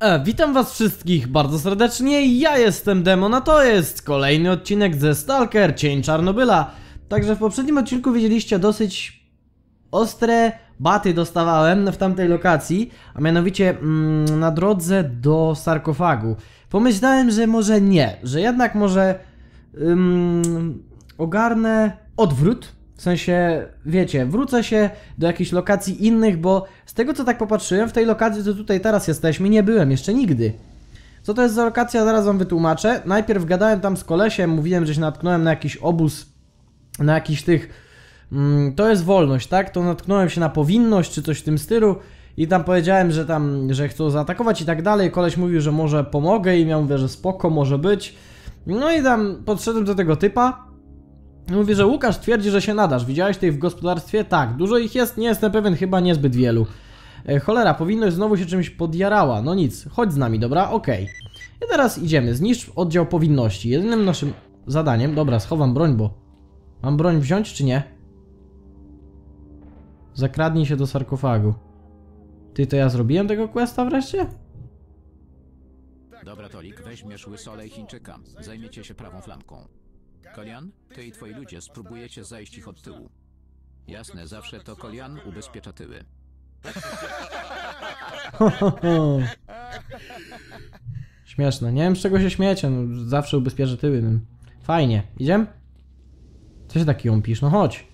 E, witam was wszystkich bardzo serdecznie, ja jestem Demon, a to jest kolejny odcinek ze Stalker Cień Czarnobyla. Także w poprzednim odcinku widzieliście dosyć ostre baty dostawałem w tamtej lokacji, a mianowicie mm, na drodze do sarkofagu. Pomyślałem, że może nie, że jednak może ym, ogarnę odwrót. W sensie, wiecie, wrócę się do jakichś lokacji innych, bo z tego co tak popatrzyłem, w tej lokacji, co tutaj teraz jesteśmy, nie byłem jeszcze nigdy. Co to jest za lokacja, zaraz wam wytłumaczę. Najpierw gadałem tam z kolesiem, mówiłem, że się natknąłem na jakiś obóz, na jakiś tych... Mm, to jest wolność, tak? To natknąłem się na powinność, czy coś w tym stylu. I tam powiedziałem, że tam, że chcą zaatakować i tak dalej. Koleś mówił, że może pomogę i ja mówię, że spoko, może być. No i tam podszedłem do tego typa. Mówi, że Łukasz twierdzi, że się nadasz. Widziałeś tej w gospodarstwie? Tak. Dużo ich jest, nie jestem pewien, chyba niezbyt wielu. E, cholera, powinnoś znowu się czymś podjarała. No nic, chodź z nami, dobra? Okej. I teraz idziemy. Zniszcz oddział powinności. Jedynym naszym zadaniem... Dobra, schowam broń, bo... Mam broń wziąć, czy nie? Zakradnij się do sarkofagu. Ty, to ja zrobiłem tego questa wreszcie? Dobra, Tolik, weźmiesz Łysolę i Chińczyka. Zajmiecie się prawą flanką. Kolian, ty i twoi ludzie spróbujecie zajść ich od tyłu. Jasne, zawsze to Kolian ubezpiecza tyły. Śmieszne. Nie wiem z czego się śmiecie, no, zawsze ubezpieczę tyły. No. Fajnie. Idziemy? Co się taki jąpisz? No chodź.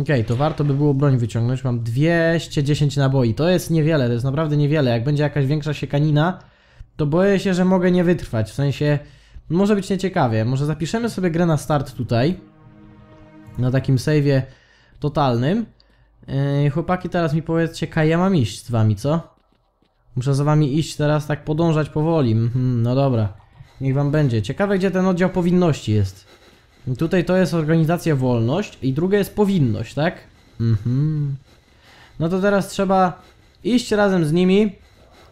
Okej, to warto by było broń wyciągnąć. Mam 210 naboi. To jest niewiele, to jest naprawdę niewiele. Jak będzie jakaś większa siekanina, to boję się, że mogę nie wytrwać. W sensie, może być nieciekawie. Może zapiszemy sobie grę na start tutaj. Na takim save'ie totalnym. Yy, chłopaki, teraz mi powiedzcie, kaj ja mam iść z wami, co? Muszę za wami iść teraz, tak podążać powoli. Mhm, no dobra. Niech wam będzie. Ciekawe, gdzie ten oddział powinności jest. Tutaj to jest organizacja wolność i druga jest powinność, tak? Mhm. No to teraz trzeba iść razem z nimi,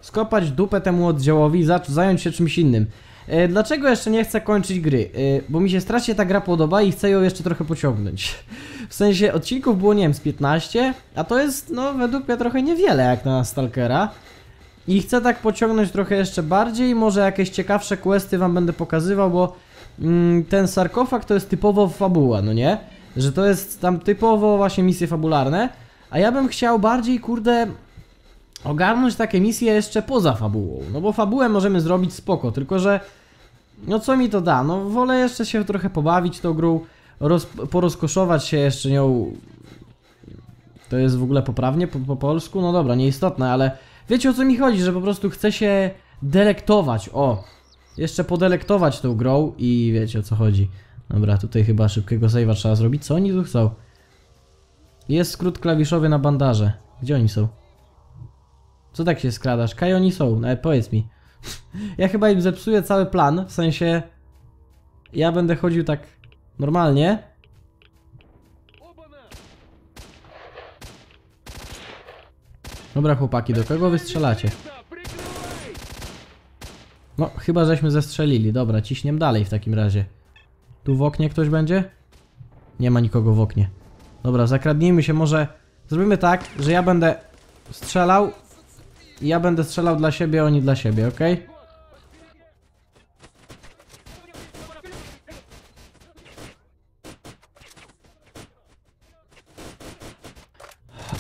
skopać dupę temu oddziałowi i zająć się czymś innym. E, dlaczego jeszcze nie chcę kończyć gry? E, bo mi się strasznie ta gra podoba i chcę ją jeszcze trochę pociągnąć. W sensie odcinków było, nie wiem, z 15, a to jest, no, według mnie trochę niewiele jak na Stalkera. I chcę tak pociągnąć trochę jeszcze bardziej, może jakieś ciekawsze questy wam będę pokazywał, bo mm, ten sarkofag to jest typowo fabuła, no nie? Że to jest tam typowo właśnie misje fabularne, a ja bym chciał bardziej, kurde, ogarnąć takie misje jeszcze poza fabułą. No bo fabułę możemy zrobić spoko, tylko że no co mi to da? No wolę jeszcze się trochę pobawić tą grą, roz, porozkoszować się jeszcze nią. To jest w ogóle poprawnie po, po polsku? No dobra, nieistotne, ale wiecie o co mi chodzi, że po prostu chcę się delektować. O, jeszcze podelektować tą grą i wiecie o co chodzi. Dobra, tutaj chyba szybkiego save'a trzeba zrobić. Co oni tu chcą? Jest skrót klawiszowy na bandaże. Gdzie oni są? Co tak się skradasz? Kaj oni są? Nawet powiedz mi. ja chyba im zepsuję cały plan, w sensie... Ja będę chodził tak normalnie. Dobra chłopaki, do kogo wy strzelacie? No, chyba żeśmy zestrzelili. Dobra, ciśniem dalej w takim razie. Tu w oknie ktoś będzie? Nie ma nikogo w oknie. Dobra, zakradnijmy się może... Zrobimy tak, że ja będę strzelał ja będę strzelał dla siebie, oni dla siebie, ok?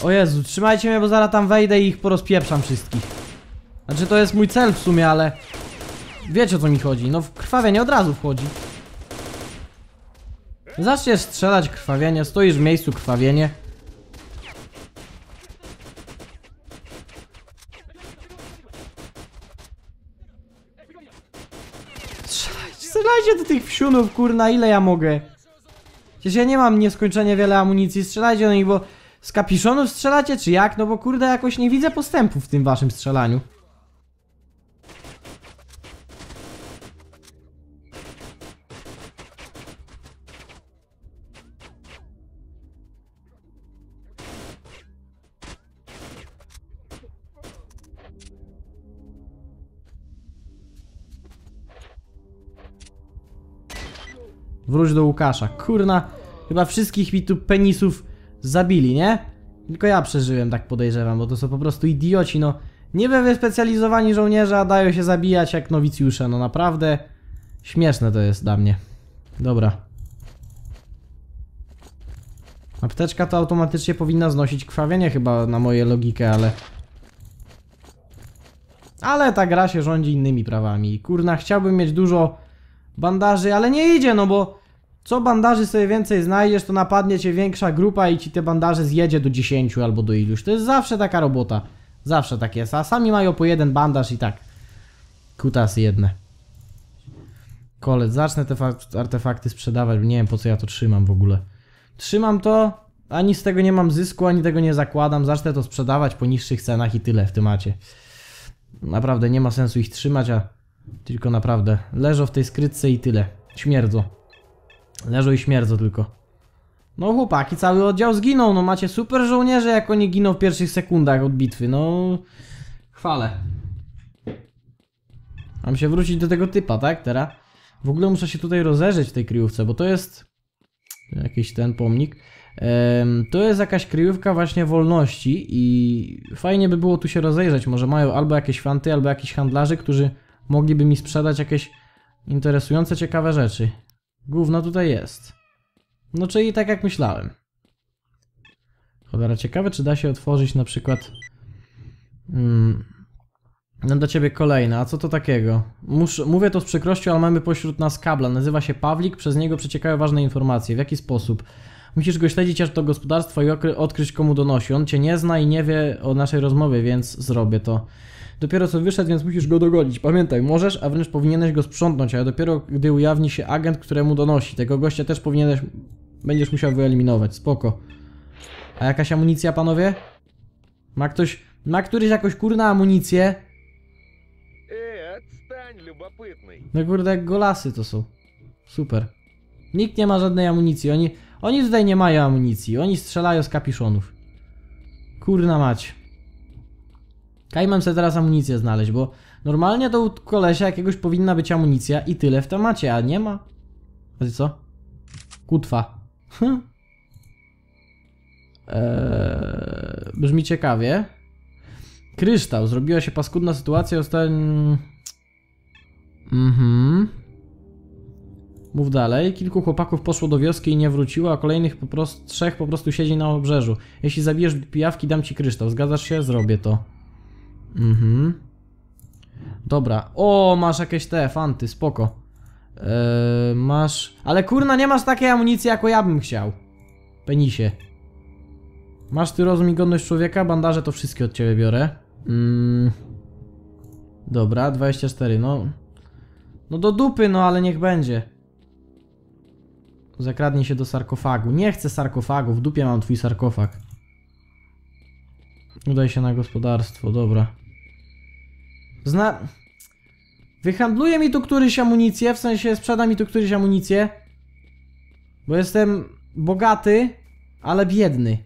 O Jezu, trzymajcie mnie, bo zaraz tam wejdę i ich porozpieprzam wszystkich. Znaczy to jest mój cel w sumie, ale... Wiecie o co mi chodzi, no krwawienie od razu wchodzi. Zaczniesz strzelać krwawienie, stoisz w miejscu krwawienie. Strzelajcie, strzelajcie wsiunów, kurna, ile ja mogę? Przecież ja nie mam nieskończenie wiele amunicji, strzelajcie do nich, bo z kapiszonów strzelacie, czy jak? No bo kurde, jakoś nie widzę postępu w tym waszym strzelaniu. Wróć do Łukasza. Kurna, chyba wszystkich mi tu penisów zabili, nie? Tylko ja przeżyłem, tak podejrzewam, bo to są po prostu idioci, no. Niby wyspecjalizowani żołnierze, a dają się zabijać jak nowicjusze. No naprawdę śmieszne to jest dla mnie. Dobra. Apteczka to automatycznie powinna znosić krwawienie chyba na moje logikę, ale... Ale ta gra się rządzi innymi prawami. Kurna, chciałbym mieć dużo bandaży, ale nie idzie, no bo... Co bandaży sobie więcej znajdziesz, to napadnie cię większa grupa i ci te bandaże zjedzie do 10 albo do iluś. To jest zawsze taka robota. Zawsze tak jest. A sami mają po jeden bandaż i tak. Kutasy jedne. Kolec, zacznę te fak- artefakty sprzedawać, nie wiem po co ja to trzymam w ogóle. Trzymam to, ani z tego nie mam zysku, ani tego nie zakładam. Zacznę to sprzedawać po niższych cenach i tyle w temacie. Naprawdę nie ma sensu ich trzymać, a tylko naprawdę leżą w tej skrytce i tyle. Śmierdzą. Leżą i śmierdzą tylko. No chłopaki, cały oddział zginął, no macie super żołnierze, jak oni giną w pierwszych sekundach od bitwy, no... Chwalę. Mam się wrócić do tego typa, tak, teraz? W ogóle muszę się tutaj rozejrzeć w tej kryjówce, bo to jest... Jakiś ten pomnik. To jest jakaś kryjówka właśnie wolności i fajnie by było tu się rozejrzeć. Może mają albo jakieś fanty, albo jakiś handlarzy, którzy mogliby mi sprzedać jakieś interesujące, ciekawe rzeczy. Gówno tutaj jest. No czyli tak jak myślałem. Cholera, ciekawe czy da się otworzyć na przykład... Mm, no do ciebie kolejne, a co to takiego? Mus, mówię to z przykrością, ale mamy pośród nas kabla. Nazywa się Pawlik, przez niego przeciekają ważne informacje. W jaki sposób? Musisz go śledzić aż do gospodarstwa i odkryć komu donosi. On cię nie zna i nie wie o naszej rozmowie, więc zrobię to. Dopiero co wyszedł, więc musisz go dogonić. Pamiętaj, możesz, a wręcz powinieneś go sprzątnąć, ale dopiero gdy ujawni się agent, któremu donosi. Tego gościa też powinieneś... Będziesz musiał wyeliminować, spoko. A jakaś amunicja, panowie? Ma ktoś... Ma któryś jakoś kurna amunicję? No kurde, jak golasy to są. Super. Nikt nie ma żadnej amunicji, oni... Oni tutaj nie mają amunicji, oni strzelają z kapiszonów. Kurna mać. Kajmem sobie teraz amunicję znaleźć, bo normalnie to u kolesia jakiegoś powinna być amunicja i tyle w temacie, a nie ma. A co? Kutwa. Hm. Eee, brzmi ciekawie. Kryształ. Zrobiła się paskudna sytuacja. Ostatnio... Mhm. Mów dalej. Kilku chłopaków poszło do wioski i nie wróciło, a kolejnych po prostu, trzech po prostu siedzi na obrzeżu. Jeśli zabijesz pijawki, dam ci kryształ. Zgadzasz się? Zrobię to. Mhm. Dobra. O, masz jakieś te fanty, spoko. Eee, masz... Ale kurna, nie masz takiej amunicji, jako ja bym chciał. Penisie. Masz ty rozum i godność człowieka? Bandaże to wszystkie od ciebie biorę. Mm. Dobra, 24, no... No do dupy, no ale niech będzie. Zakradnij się do sarkofagu. Nie chcę sarkofagu, w dupie mam twój sarkofag. Udaj się na gospodarstwo, dobra. Zna... Wyhandluje mi tu któryś amunicję, w sensie sprzeda mi tu któryś amunicję. Bo jestem bogaty, ale biedny.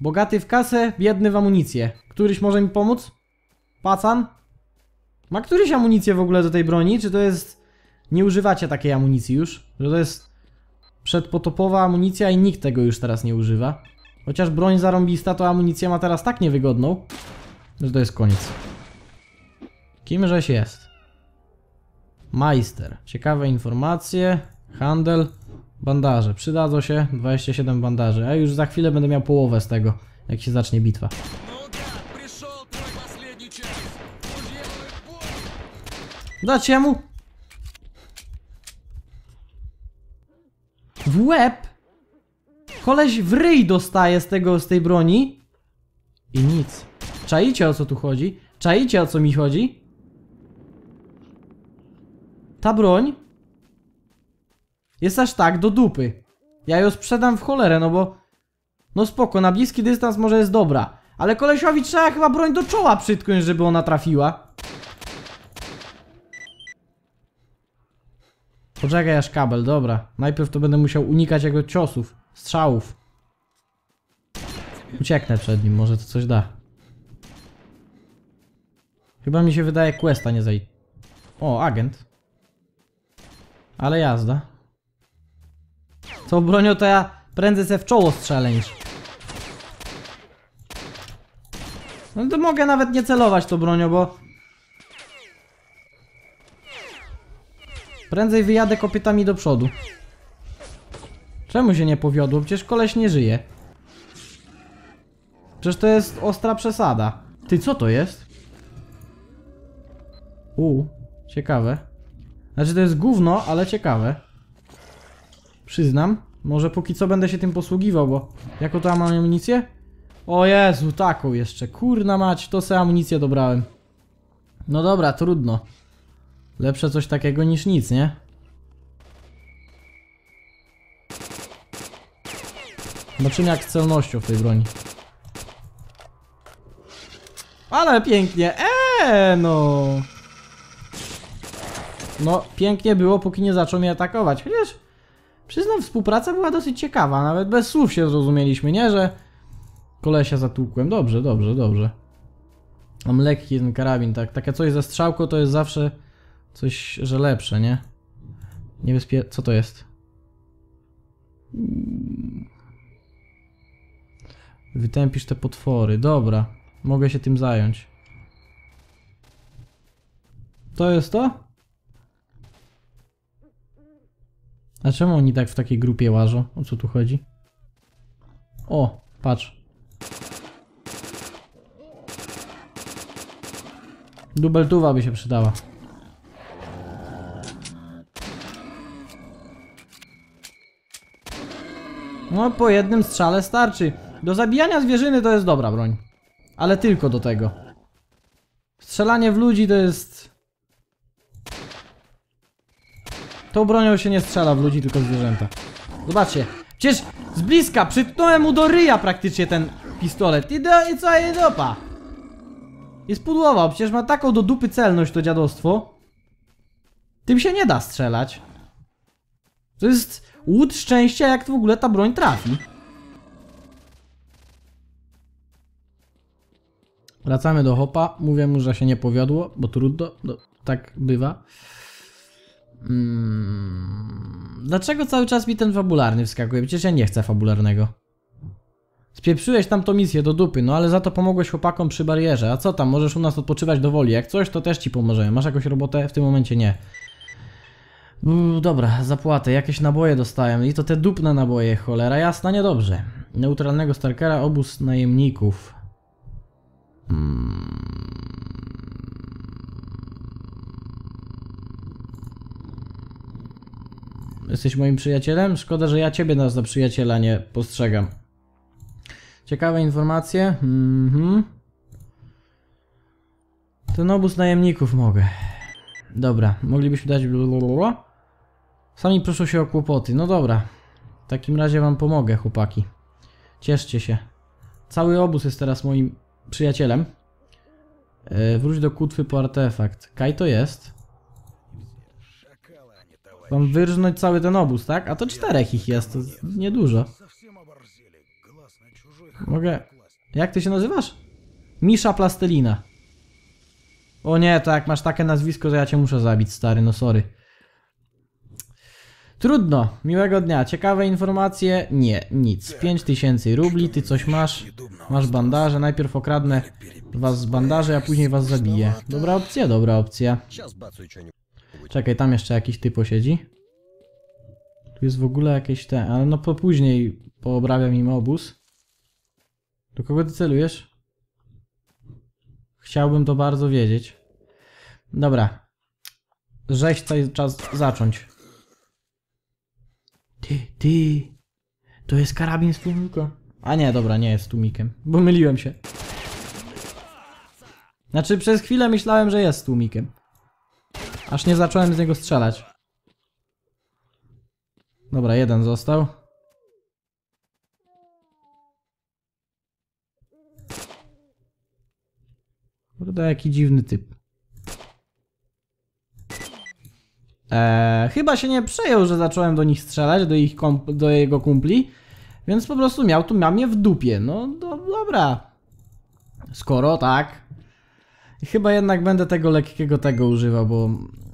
Bogaty w kasę, biedny w amunicję. Któryś może mi pomóc? Pacan? Ma któryś amunicję w ogóle do tej broni? Czy to jest... Nie używacie takiej amunicji już? Że to jest przedpotopowa amunicja i nikt tego już teraz nie używa. Chociaż broń zarąbista to amunicja ma teraz tak niewygodną, że to jest koniec. Kimżeś jest? Majster. Ciekawe informacje. Handel. Bandaże. Przydadzą się 27 bandaży. A już za chwilę będę miał połowę z tego, jak się zacznie bitwa. Dać mu. W łeb? Koleś w ryj dostaje z tego, z tej broni? I nic. Czajcie o co tu chodzi? Czajcie o co mi chodzi? Ta broń jest aż tak do dupy. Ja ją sprzedam w cholerę, no bo... No spoko, na bliski dystans może jest dobra. Ale kolesiowi trzeba chyba broń do czoła przytknąć, żeby ona trafiła. Poczekaj aż kabel, dobra. Najpierw to będę musiał unikać jego ciosów, strzałów. Ucieknę przed nim, może to coś da. Chyba mi się wydaje questa nie zaj... O, agent. Ale jazda. Tą bronią to ja prędzej se w czoło strzelę niż... No to mogę nawet nie celować tą bronią, bo... Prędzej wyjadę kopytami do przodu. Czemu się nie powiodło? Przecież koleś nie żyje. Przecież to jest ostra przesada. Ty, co to jest? U, ciekawe. Znaczy to jest gówno, ale ciekawe. Przyznam. Może póki co będę się tym posługiwał, bo... Jaką to mam amunicję? O Jezu, taką jeszcze. Kurna mać, to se amunicję dobrałem. No dobra, trudno. Lepsze coś takiego niż nic, nie? Zobaczymy jak z celnością w tej broni. Ale pięknie, eee no. No, pięknie było, póki nie zaczął mnie atakować. Chociaż, przyznam, współpraca była dosyć ciekawa. Nawet bez słów się zrozumieliśmy, nie? Że kolesia zatłukłem. Dobrze, dobrze, dobrze. Mam lekki ten karabin, tak. Takie coś ze strzałką to jest zawsze coś, że lepsze, nie? Niebezpie... Co to jest? Wytępisz te potwory. Dobra. Mogę się tym zająć. To jest to? A czemu oni tak w takiej grupie łażą? O co tu chodzi? O, patrz. Dubeltuwa by się przydała. No, po jednym strzale starczy. Do zabijania zwierzyny to jest dobra broń. Ale tylko do tego. Strzelanie w ludzi to jest... Tą bronią się nie strzela w ludzi, tylko w zwierzęta. Zobaczcie. Przecież z bliska przytknąłem mu do ryja praktycznie ten pistolet. I, do, i co, i dopa. I spudłował. Przecież ma taką do dupy celność to dziadostwo. Tym się nie da strzelać. To jest łód szczęścia, jak w ogóle ta broń trafi. Wracamy do hopa. Mówię mu, że się nie powiodło, bo trudno. No, tak bywa. Mm, dlaczego cały czas mi ten fabularny wskakuje? Przecież ja nie chcę fabularnego. Spieprzyłeś tam tą misję do dupy, no ale za to pomogłeś chłopakom przy barierze. A co tam, możesz u nas odpoczywać do woli. Jak coś, to też ci pomożemy. Masz jakąś robotę? W tym momencie nie. Dobra, zapłatę. Jakieś naboje dostałem. I to te dupne naboje, cholera jasna, niedobrze. Neutralnego Starkera, obóz najemników. Jesteś moim przyjacielem? Szkoda, że ja ciebie nas za przyjaciela nie postrzegam. Ciekawe informacje. Mhm. Ten obóz najemników mogę. Dobra, moglibyśmy dać. Sami proszą się o kłopoty. No dobra. W takim razie wam pomogę, chłopaki. Cieszcie się. Cały obóz jest teraz moim przyjacielem. E, wróć do kutwy po artefakt. Kaj to jest. Mam wyrżnąć cały ten obóz, tak? A to czterech ich jest, to niedużo. Mogę... Jak ty się nazywasz? Misza Plastelina. O nie, to jak masz takie nazwisko, że ja cię muszę zabić, stary, no sorry. Trudno, miłego dnia. Ciekawe informacje? Nie, nic. 5000 rubli, ty coś masz? Masz bandaże, najpierw okradnę was z bandaży, a później was zabiję. Dobra opcja, dobra opcja. Czekaj, tam jeszcze jakiś typ siedzi. Tu jest w ogóle jakieś te, ale no po później poobrabiam im obóz. Do kogo ty celujesz? Chciałbym to bardzo wiedzieć. Dobra. Żeś tutaj czas zacząć. Ty, ty. To jest karabin z tłumika. A nie, dobra, nie jest tłumikiem. Bo myliłem się. Znaczy przez chwilę myślałem, że jest tłumikiem. Aż nie zacząłem z niego strzelać. Dobra, jeden został. Kurde, jaki dziwny typ. Eee, chyba się nie przejął, że zacząłem do nich strzelać, do, ich do jego kumpli. Więc po prostu miał tu miał mnie w dupie. No do, dobra. Skoro tak. Chyba jednak będę tego lekkiego tego używał, bo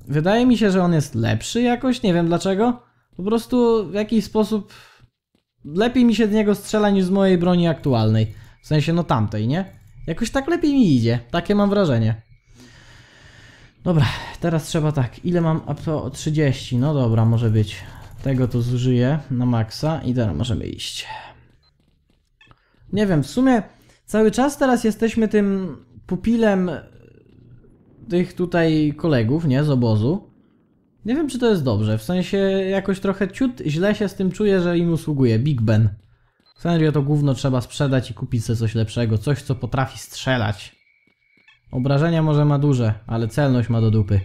wydaje mi się, że on jest lepszy jakoś. Nie wiem dlaczego. Po prostu w jakiś sposób lepiej mi się z niego strzela niż z mojej broni aktualnej. W sensie no tamtej, nie? Jakoś tak lepiej mi idzie. Takie mam wrażenie. Dobra, teraz trzeba tak. Ile mam? A to 30. No dobra, może być. Tego to zużyję na maksa i teraz możemy iść. Nie wiem, w sumie cały czas teraz jesteśmy tym pupilem tych tutaj kolegów, nie? Z obozu. Nie wiem, czy to jest dobrze. W sensie jakoś trochę ciut źle się z tym czuję, że im usługuje. Big Ben. Serio to gówno trzeba sprzedać i kupić sobie coś lepszego. Coś, co potrafi strzelać. Obrażenia może ma duże, ale celność ma do dupy.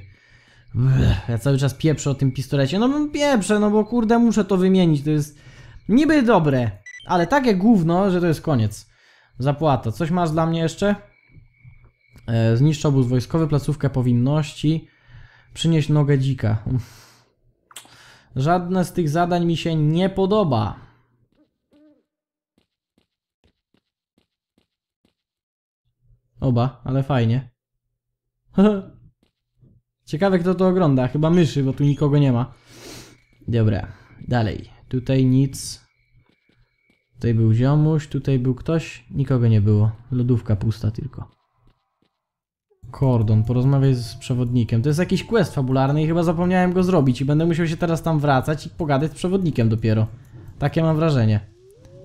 Blech, ja cały czas pieprzę o tym pistolecie. No pieprzę, no bo kurde muszę to wymienić. To jest niby dobre, ale takie gówno, że to jest koniec. Zapłata. Coś masz dla mnie jeszcze? E, zniszcz obóz wojskowy, placówkę powinności. Przynieść nogę dzika. Żadne z tych zadań mi się nie podoba. Oba, ale fajnie. Ciekawe kto to ogląda. Chyba myszy, bo tu nikogo nie ma. Dobra, dalej. Tutaj nic. Tutaj był ziomuś, tutaj był ktoś. Nikogo nie było. Lodówka pusta tylko. Kordon, porozmawiaj z przewodnikiem. To jest jakiś quest fabularny i chyba zapomniałem go zrobić i będę musiał się teraz tam wracać i pogadać z przewodnikiem dopiero. Takie mam wrażenie,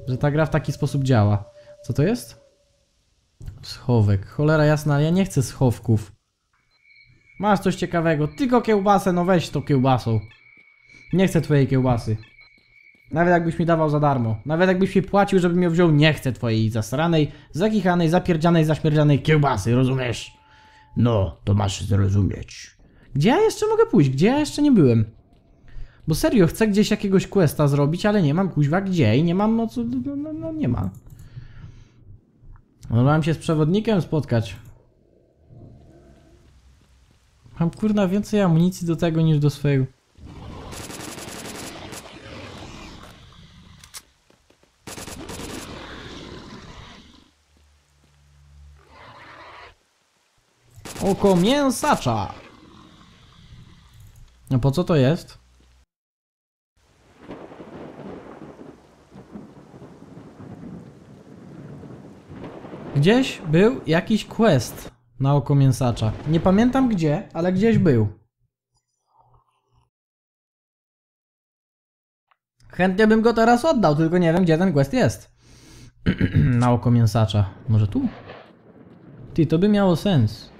że ta gra w taki sposób działa. Co to jest? Schowek. Cholera jasna, ja nie chcę schowków. Masz coś ciekawego. Tylko kiełbasę, no weź to kiełbasą. Nie chcę twojej kiełbasy. Nawet jakbyś mi dawał za darmo. Nawet jakbyś mi płacił, żebym ją wziął, nie chcę twojej zasranej, zakichanej, zapierdzianej, zaśmierdzianej kiełbasy, rozumiesz? No, to masz zrozumieć. Gdzie ja jeszcze mogę pójść? Gdzie ja jeszcze nie byłem? Bo serio, chcę gdzieś jakiegoś questa zrobić, ale nie mam kuźwa gdzie i nie mam no co... No, no, no nie ma. No mam się z przewodnikiem spotkać. Mam kurna więcej amunicji do tego niż do swojego. Oko mięsacza. A po co to jest? Gdzieś był jakiś quest na oko mięsacza. Nie pamiętam gdzie, ale gdzieś był. Chętnie bym go teraz oddał, tylko nie wiem gdzie ten quest jest. na oko mięsacza. Może tu? Ty, to by miało sens.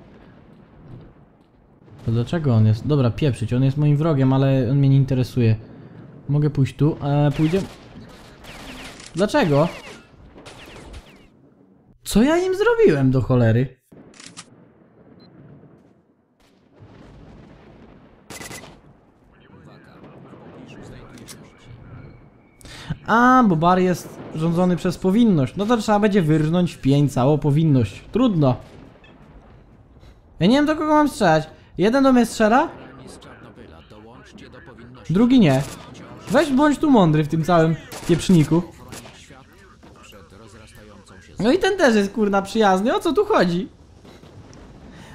To dlaczego on jest? Dobra, pieprzyć, on jest moim wrogiem, ale on mnie nie interesuje. Mogę pójść tu, a pójdzie... Dlaczego? Co ja im zrobiłem do cholery? A, bo bar jest rządzony przez powinność. No to trzeba będzie wyrżnąć w pień całą powinność. Trudno. Ja nie wiem do kogo mam strzelać. Jeden do mnie strzela, drugi nie. Weź bądź tu mądry w tym całym pieprzniku. No i ten też jest kurna przyjazny, o co tu chodzi?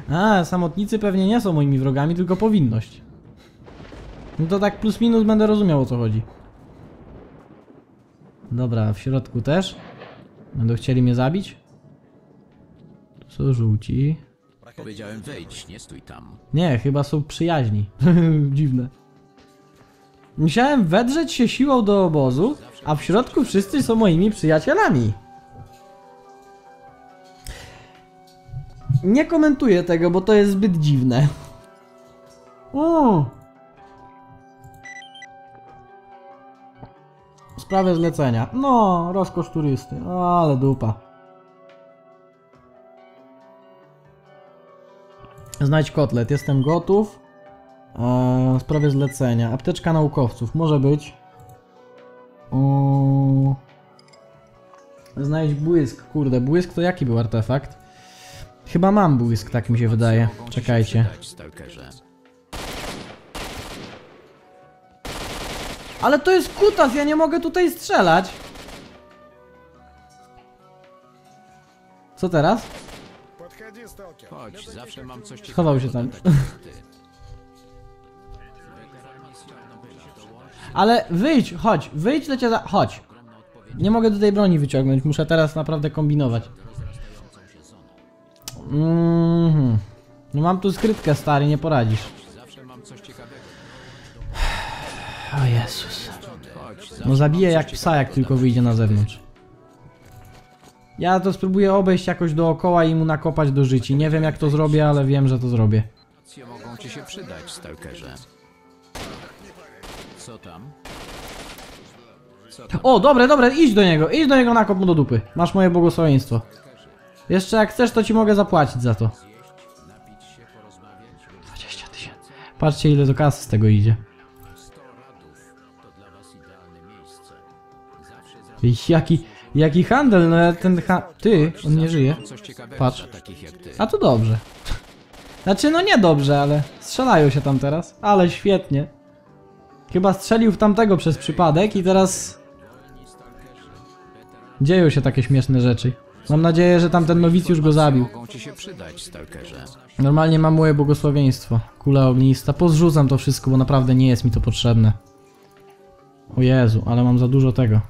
A, samotnicy pewnie nie są moimi wrogami, tylko powinność. No to tak plus minus będę rozumiał o co chodzi. Dobra, w środku też. Będą chcieli mnie zabić? Tu są żółci. Powiedziałem wejdź, nie stój tam. Nie, chyba są przyjaźni. Dziwne. Musiałem wedrzeć się siłą do obozu, a w środku wszyscy są moimi przyjacielami. Nie komentuję tego, bo to jest zbyt dziwne. O! Sprawę zlecenia. No, rozkosz turysty. O, ale dupa. Znajdź kotlet, jestem gotów. Eee, w sprawie zlecenia. Apteczka naukowców, może być. O... Znajdź błysk, kurde, błysk to jaki był artefakt? Chyba mam błysk, tak mi się wydaje. Czekajcie. Ale to jest kutas, ja nie mogę tutaj strzelać. Co teraz? Chodź, zawsze mam coś ciekawego. Schował się tam. Ale wyjdź, chodź, wyjdź do za... chodź. Nie mogę do tej broni wyciągnąć, muszę teraz naprawdę kombinować. Mm -hmm. No mam tu skrytkę, stary, nie poradzisz. O Jezus. No zabiję jak psa, jak tylko wyjdzie na zewnątrz. Ja to spróbuję obejść jakoś dookoła i mu nakopać do życi. Nie wiem jak to zrobię, ale wiem, że to zrobię. Mogą ci się przydać, stalkerze. Co tam? Co tam? O, dobre, dobre, idź do niego, idź do niego, nakop mu do dupy. Masz moje błogosławieństwo. Jeszcze jak chcesz, to ci mogę zapłacić za to. Napić się, porozmawiać? 20 tysięcy. Patrzcie ile do kasy z tego idzie. 100 radów to dla was idealne miejsce. Zawsze Jaki, jaki handel, no ja ten ha... Ty, on nie żyje. Patrz. A to dobrze. Znaczy, no nie dobrze, ale strzelają się tam teraz. Ale świetnie. Chyba strzelił w tamtego przez przypadek i teraz... Dzieją się takie śmieszne rzeczy. Mam nadzieję, że tamten nowicjusz go zabił. Normalnie mam moje błogosławieństwo. Kula ognista. Pozrzucam to wszystko, bo naprawdę nie jest mi to potrzebne. O Jezu, ale mam za dużo tego.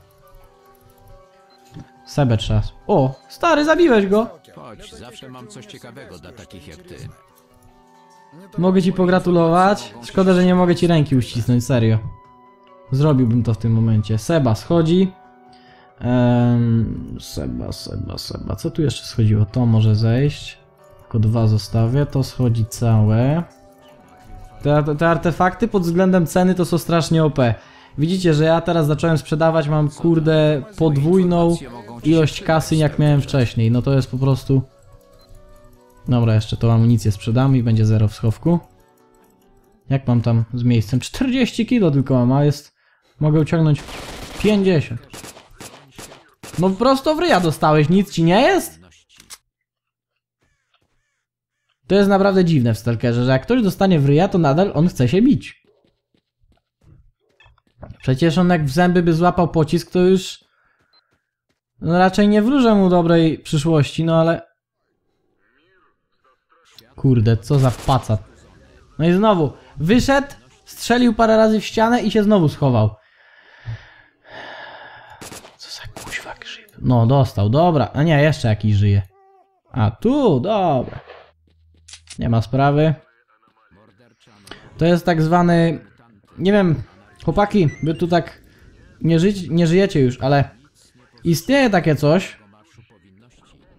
Sebę trzeba. O, stary, zabiłeś go! Chodź, zawsze mam coś ciekawego dla takich jak ty. Mogę ci pogratulować. Szkoda, że nie mogę ci ręki uścisnąć, serio. Zrobiłbym to w tym momencie. Seba schodzi. Seba, Seba, Seba. Co tu jeszcze schodziło? To może zejść. Tylko dwa zostawię. To schodzi całe. Te, te artefakty pod względem ceny to są strasznie OP. Widzicie, że ja teraz zacząłem sprzedawać, mam kurde podwójną ilość kasy jak miałem wcześniej. No to jest po prostu... Dobra, jeszcze tą amunicję sprzedam i będzie zero w schowku. Jak mam tam z miejscem? 40 kg tylko mam, a jest... Mogę uciągnąć 50. No prosto w ryja dostałeś, nic ci nie jest? To jest naprawdę dziwne w Stalkerze, że jak ktoś dostanie w ryja, to nadal on chce się bić. Przecież on jak w zęby by złapał pocisk, to już... No raczej nie wróżę mu dobrej przyszłości, no ale... Kurde, co za facat. No i znowu, wyszedł, strzelił parę razy w ścianę i się znowu schował. Co za kuźwa grzyb. No, dostał, dobra. A nie, jeszcze jakiś żyje. A tu, dobra. Nie ma sprawy. To jest tak zwany... Nie wiem, chłopaki, wy tu tak nie, żyć, nie żyjecie już, ale istnieje takie coś,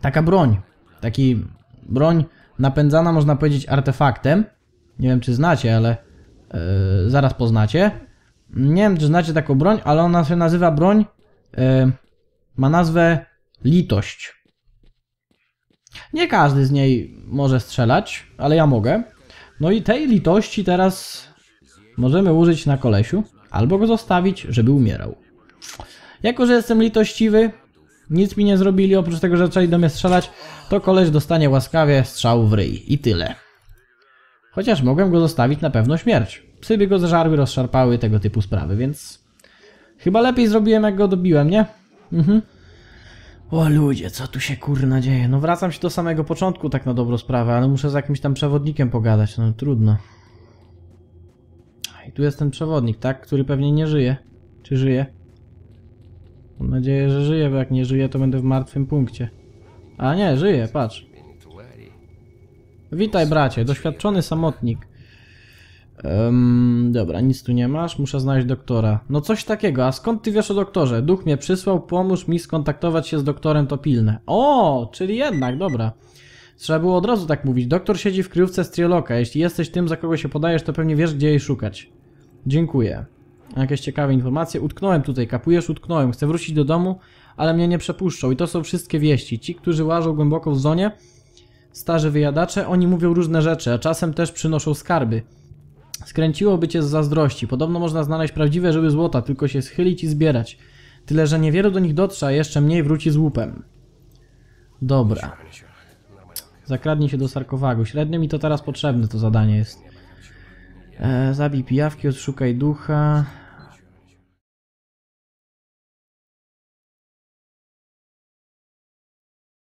taka broń, taki broń napędzana można powiedzieć artefaktem. Nie wiem czy znacie, ale yy, zaraz poznacie. Nie wiem czy znacie taką broń, ale ona się nazywa broń, yy, ma nazwę litość. Nie każdy z niej może strzelać, ale ja mogę. No i tej litości teraz możemy użyć na kolesiu, albo go zostawić, żeby umierał. Jako, że jestem litościwy, nic mi nie zrobili, oprócz tego, że zaczęli do mnie strzelać, to koleś dostanie łaskawie strzał w ryj i tyle. Chociaż mogłem go zostawić na pewno śmierć. Psy by go zżarły, rozszarpały, tego typu sprawy, więc... Chyba lepiej zrobiłem, jak go dobiłem, nie? Mhm. O ludzie, co tu się kurna dzieje? No wracam się do samego początku, tak na dobrą sprawę, ale muszę z jakimś tam przewodnikiem pogadać, no trudno. Tu jest ten przewodnik, tak? Który pewnie nie żyje. Czy żyje? Mam nadzieję, że żyje, bo jak nie żyje, to będę w martwym punkcie. A nie, żyje, patrz. Witaj, bracie, doświadczony samotnik. Em, dobra, nic tu nie masz, muszę znaleźć doktora. No coś takiego, a skąd ty wiesz o doktorze? Duch mnie przysłał, pomóż mi skontaktować się z doktorem, to pilne. O, czyli jednak, dobra. Trzeba było od razu tak mówić. Doktor siedzi w kryjówce z Trioloka. Jeśli jesteś tym, za kogo się podajesz, to pewnie wiesz, gdzie jej szukać. Dziękuję. Jakieś ciekawe informacje. Utknąłem tutaj, kapujesz? Utknąłem. Chcę wrócić do domu, ale mnie nie przepuszczą. I to są wszystkie wieści. Ci, którzy łażą głęboko w zonie, starzy wyjadacze, oni mówią różne rzeczy, a czasem też przynoszą skarby. Skręciłoby cię z zazdrości. Podobno można znaleźć prawdziwe żyły złota, tylko się schylić i zbierać. Tyle, że niewielu do nich dotrze, a jeszcze mniej wróci z łupem. Dobra. Zakradnij się do sarkofagu. Średnio mi to teraz potrzebne, to zadanie jest. E, zabij pijawki, odszukaj ducha.